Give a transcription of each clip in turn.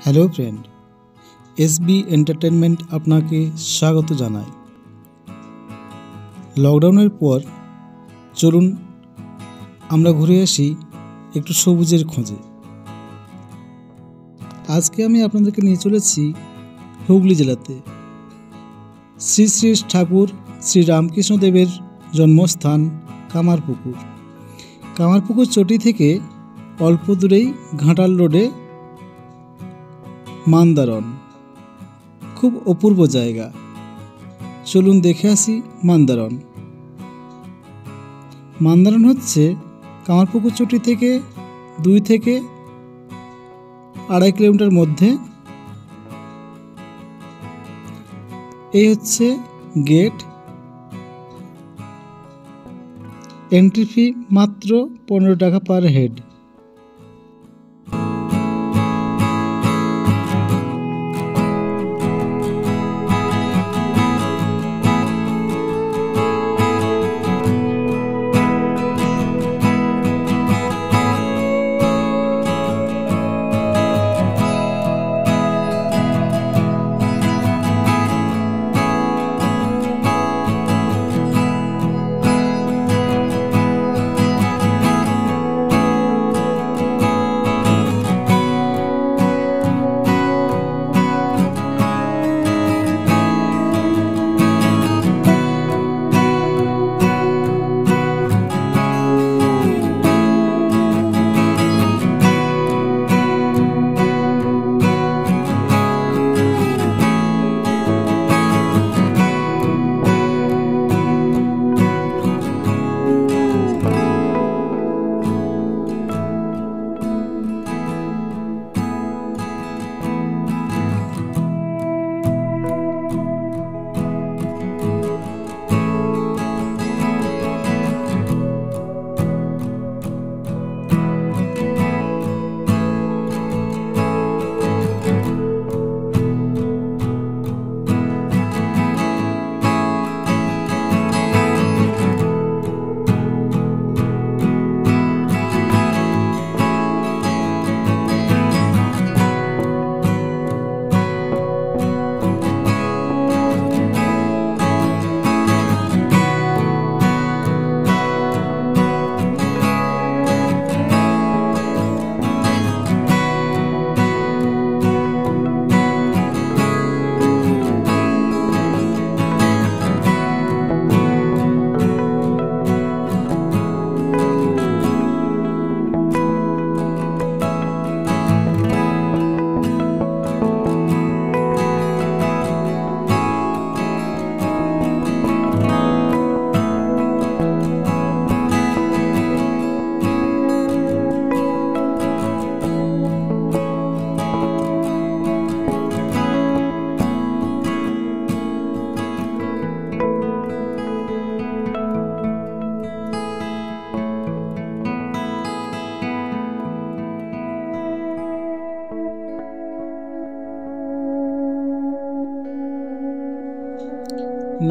Hello friend SB entertainment আপনাকে স্বাগত জানায় লকডাউনের পর চলুন আমরা ঘুরে আসি একটু সবুজের খোঁজে। আজকে আমি আপনাদেরকে নিয়ে চলেছি হুগলি জেলাতে। শ্রী শ্রী ঠাকুর শ্রী রামকৃষ্ণদেবের জন্মস্থান কামারপুকুর। কামারপুকুর চটি থেকে অল্প দূরেই ঘাটাল রোডে মান্দারন খুব অপূর্ব জায়গা। চলুন দেখে আসি মান্দারন মান্দারন হচ্ছে কামারপুকুর চটি থেকে দুই থেকে আড়াই কিলোমিটার মধ্যে। এই হচ্ছে গেট। এন্ট্রি ফি মাত্র পনেরো টাকা পার হেড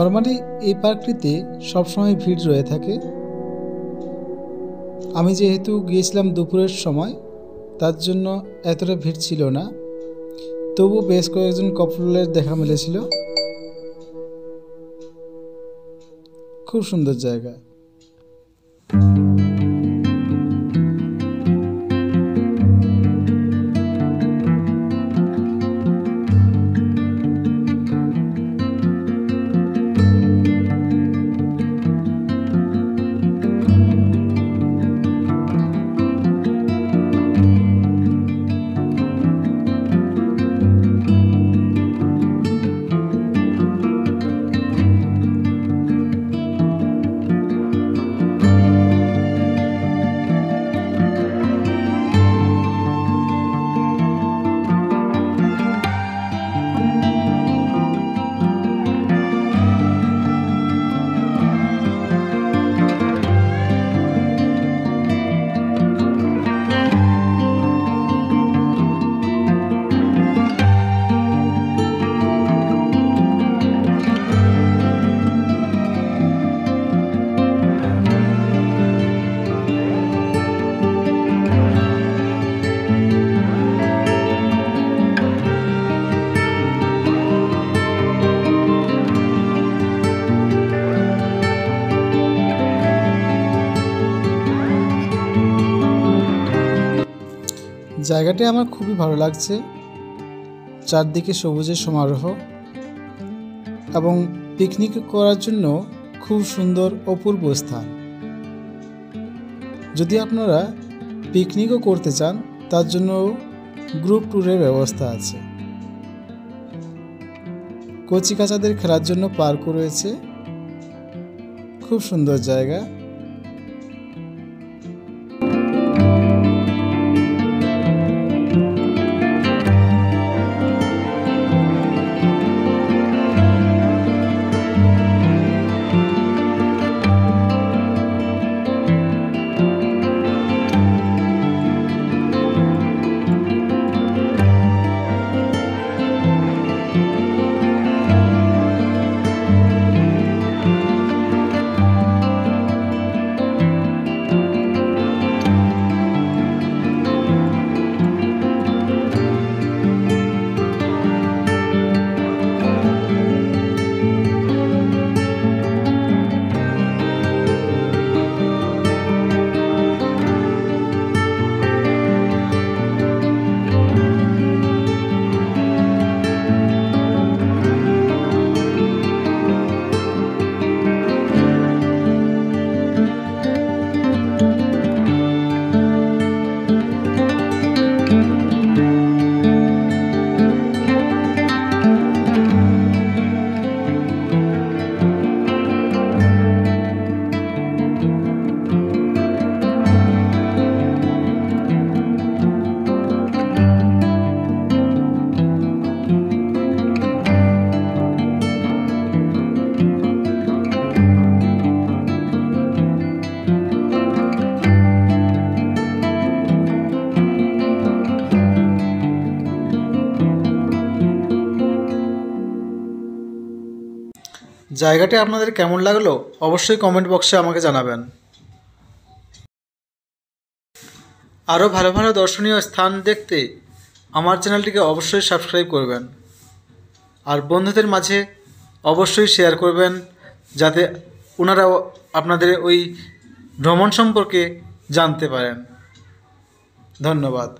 নর্মালি এই পার্কটিতে সবসময় ভিড় রয়ে থাকে। আমি যেহেতু গিয়েছিলাম দুপুরের সময়, তার জন্য এতটা ভিড় ছিল না। তবু বেশ কয়েকজন কপলের দেখা মিলেছিল। খুব সুন্দর জায়গা। জায়গাটি আমার খুবই ভালো লাগছে। চারদিকে সবুজের সমারোহ এবং পিকনিক করার জন্য খুব সুন্দর অপূর্ব স্থান। যদি আপনারা পিকনিকও করতে চান, তার জন্য গ্রুপ ট্যুরের ব্যবস্থা আছে। কচি কাচাদের খেলার জন্য পার্কও রয়েছে। খুব সুন্দর জায়গা। জায়গাটি আপনাদের কেমন লাগল অবশ্যই কমেন্ট বক্সে আমাকে জানাবেন। আরও ভালো ভালো দর্শনীয় স্থান দেখতে আমার চ্যানেলটিকে অবশ্যই সাবস্ক্রাইব করবেন। আর বন্ধুদের মাঝে অবশ্যই শেয়ার করবেন যাতে ওনারাও আপনাদের ওই ভ্রমণ সম্পর্কে জানতে পারেন। ধন্যবাদ।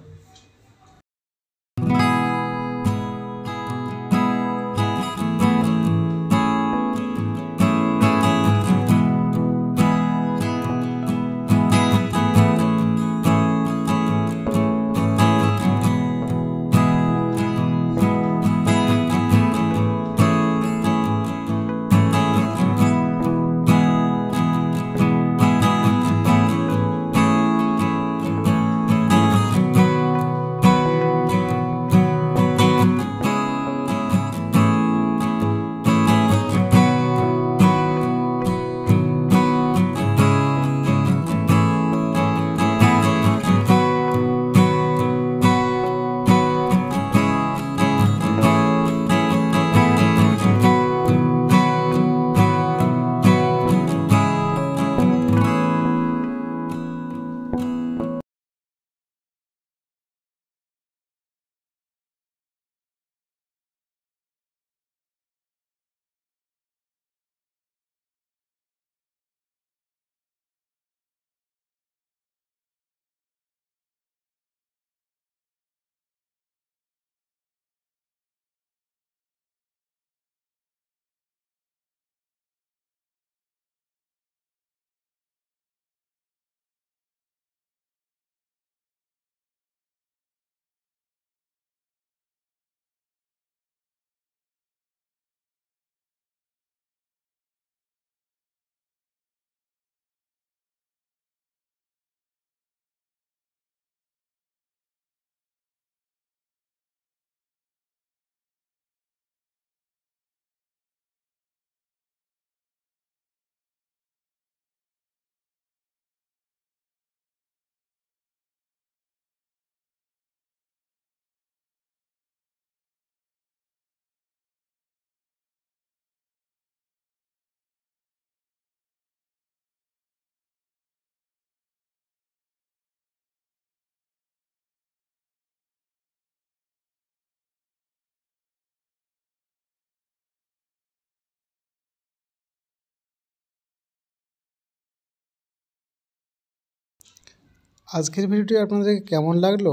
আজকের ভিডিওটি আপনাদের কেমন লাগল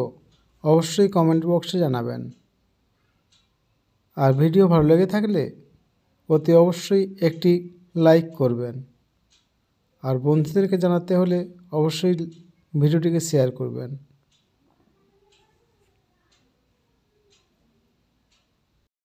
অবশ্যই কমেন্ট বক্সে জানাবেন। আর ভিডিও ভালো লেগে থাকলে অতি অবশ্যই একটি লাইক করবেন। আর বন্ধুদেরকে জানাতে হলে অবশ্যই ভিডিওটিকে শেয়ার করবেন।